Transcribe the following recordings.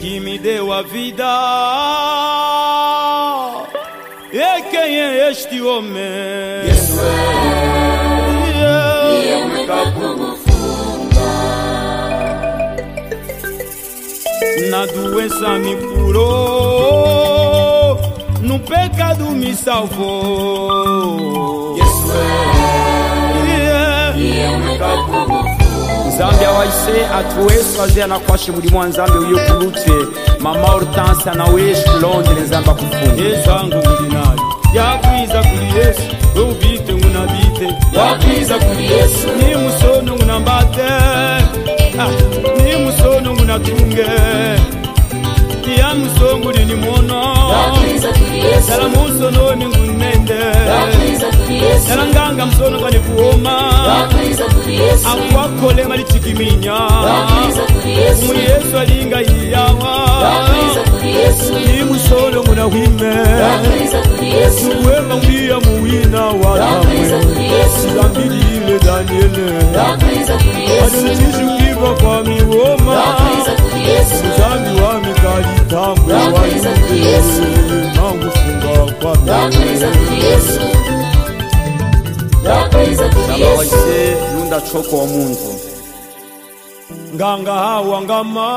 me deu a vida. E quem é este homem? Yesu é, e eu nunca como funda. Na doença me curou, no pecado me salvou. Yesu é, nzambe awaise atuwesu aze anakwashe buli mwa nzambe uyo kulutse mama hortansa naweshi kulondele nzambe akufunga ezangu nguli nayo. Yakwiza kuli yesu ubite ngunabite Yakwiza kuri Yesu, ni musono ngunambate Ah, ni musono ngunatunge ya musonguli ni mwono yakwiza kuri Yesu, sala musono ni ngunende yakwiza kuri Yesu, sala nganga musono kani kuoma. Yakwiza kuri Yesu, akwakole malichikiminya yakwiza kuri Yesu, alinga iyawa. Yakwiza kuri Yesu, ni musono ngunahwime yakwiza kuri Yesu, wema mwiya muwina yakwiza watamwe kuri Yesu, silambilile daniele. Yakwiza kuri Yesu, alimutishukiva kwa miwoma. Yakwiza kuri Yesu, mzambi wa mikalitambwe Yakwiza kuri Yesu. ndababaise n'undacoka wa munzu nganga hawangama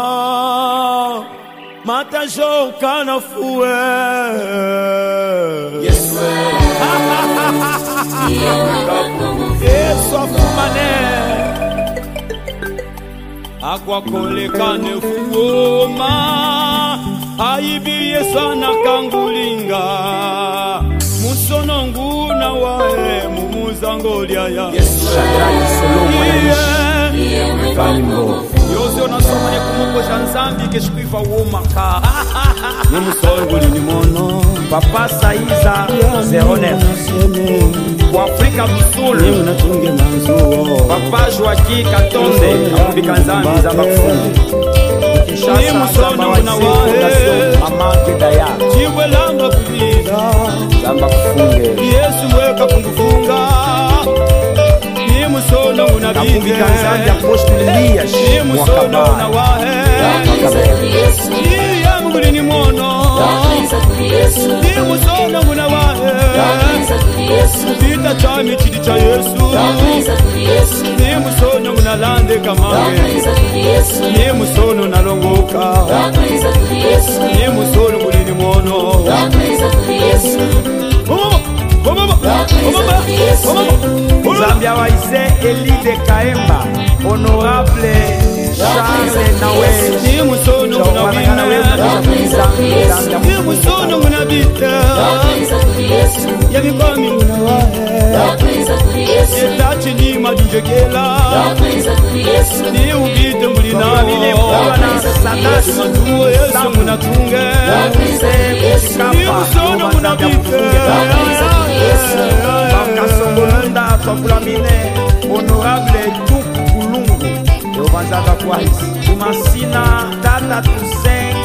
matashoka nafuwe yesu afumane. Akwakolekane fuoma aibi yesu anakangulinga. Goliaya. Yesu Shadraka, Solomo na Mishiye muvandimwe yoze onasomanye kumongoja nzambi kesikuiva womaka nimusongolini mono papa saiza zeronefuseme kuafrika musulu papa joaki katonde akubika nzambi za bakufundu nimusonimuna wahe cibwelanga kulila yesu weka kungufunga na Bunga Zanzi Apóstolo Elias na chita chami chidi cha yesu. Ni na munalandeka mange ni musono nalongoka não musono mulini mwono yakwiza kuri Yesu, yakwiza kuri Yesu, nzambi awaise elide kaemba honorable charles nawe. Musono unawina ni musono unabita yakwiza kuri Yesu, yabikwami unawahe yakwiza kuri Yesu, etachi ni madunjekela yakwiza kuri Yesu, ni ubite muli munatunge yakwiza kuri Yesu, ni musono munabite bakasongolunda twakulamine honorable tuk kulungu eovanzaka kwahisi tumasina tata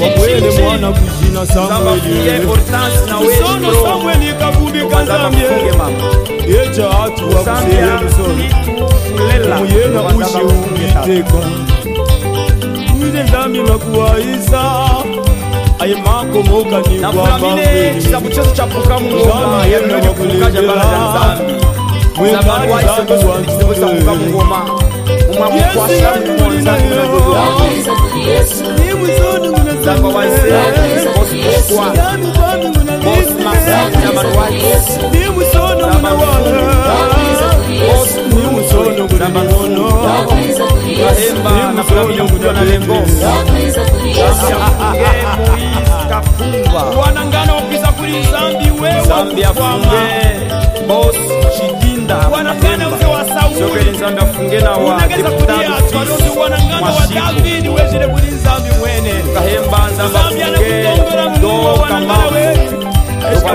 wamwene mwana kuzina samwelisono samweli ikavubika zambye yeca atu wakuseye musono omuyena ushi umwiteka wize nzambye nakuwaisa aye makomoka ni kwambaeakulelela mwekalizakuwanzule Yesu, kahemba na kulamine kujwa na lengo yakwiza kuri Yesu, afunge moise kafungwa wanangana wapisa kuli zambi afunge bosi chidinda wanangana uze wa Sauli. Sokeli nzambi afunge nawa unageza kulia aswaloti wanangana wa. Davidi wezile kuli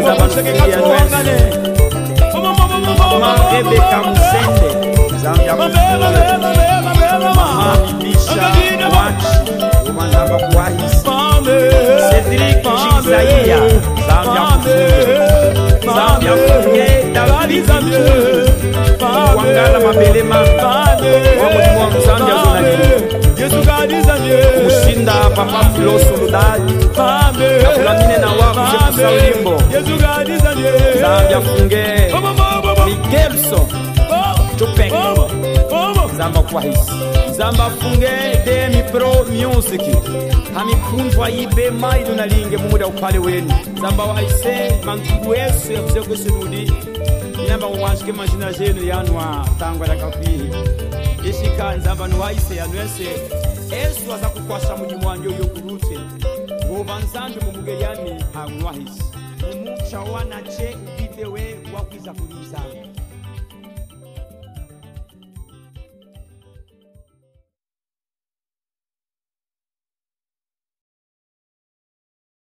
baza bafili ya lwese marebeka musende zambi kushinda papa Flo Suludaji kabla mine na wako kusa ulimbo zambia funge. Migemso chupengo zamba kwa hisi. Zamba funge demi pro music. Hamipundwa ibe maidu na linge mumuda upale wenu. Zamba waise mantugu yesu ya kusekusududi inamba muwanshike mashina jenu yanwa tangwa dakakwihe ishika nzamba nuwaise yanu yese esu aza kukwasha mulimu wanje uyo kurute ngova nzambe mumugeyani hanwahisi mumucha wanache ubidewe wakwiza kuliza